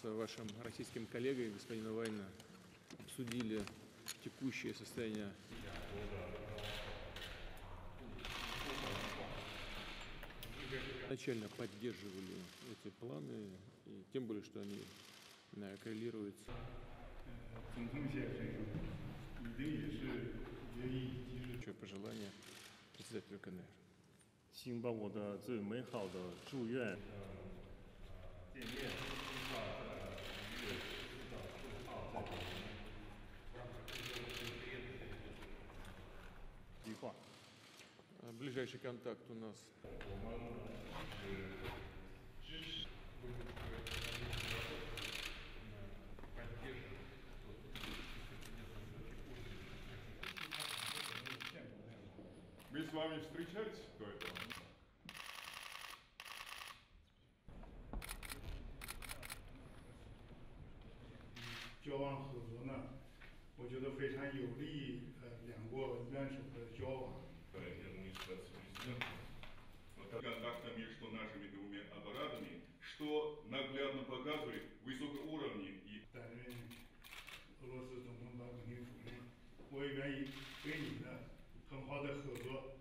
С вашим российским коллегой, господином Вайна, обсудили текущее состояние Начально поддерживали эти планы, и тем более, что они э, коррелируются. Еще пожелания председателю КНР. 请把我的最美好的祝愿。见面。计划。 А Ближайший контакт у нас Мы с вами встречались до этого? “交往合作呢，我觉得非常有利于呃两国元首的交往。 Вот контакта между нашими двумя аппаратами, что наглядно показывает высокий уровень и 担任俄罗斯总统办公厅主任，我也愿意跟你呢很 好的合作